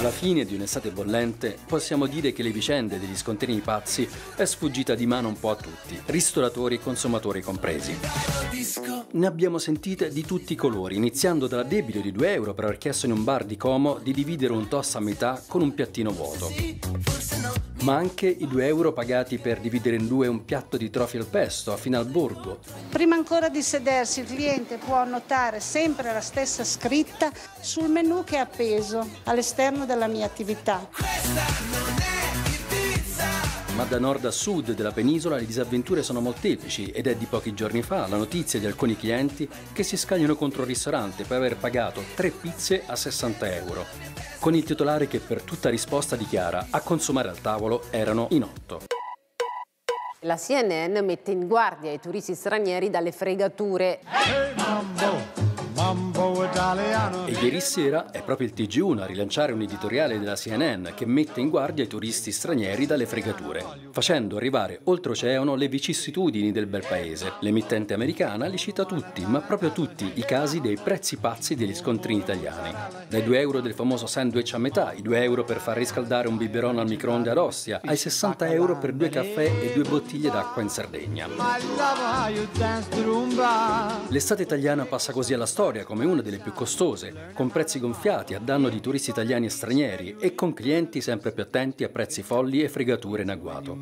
Alla fine di un'estate bollente possiamo dire che le vicende degli scontrini pazzi è sfuggita di mano un po' a tutti, ristoratori e consumatori compresi. Ne abbiamo sentite di tutti i colori, iniziando dalla debito di 2 euro per aver chiesto in un bar di Como di dividere un toss a metà con un piattino vuoto. Ma anche i 2 euro pagati per dividere in due un piatto di trofi al pesto a Finalborgo. Prima ancora di sedersi il cliente può annotare sempre la stessa scritta sul menù che è appeso all'esterno della mia attività. Ma da nord a sud della penisola le disavventure sono molteplici ed è di pochi giorni fa la notizia di alcuni clienti che si scagliano contro il ristorante per aver pagato tre pizze a 60 euro, con il titolare che per tutta risposta dichiara a consumare al tavolo erano in otto. La CNN mette in guardia i turisti stranieri dalle fregature. Hey, mambo. E ieri sera è proprio il TG1 a rilanciare un editoriale della CNN che mette in guardia i turisti stranieri dalle fregature, facendo arrivare oltreoceano le vicissitudini del bel paese. L'emittente americana li cita tutti, ma proprio tutti, i casi dei prezzi pazzi degli scontrini italiani. Dai 2 euro del famoso sandwich a metà, i 2 euro per far riscaldare un biberon al microonde ad Ostia, ai 60 euro per due caffè e due bottiglie d'acqua in Sardegna. L'estate italiana passa così alla storia storia come una delle più costose, con prezzi gonfiati a danno di turisti italiani e stranieri e con clienti sempre più attenti a prezzi folli e fregature in agguato.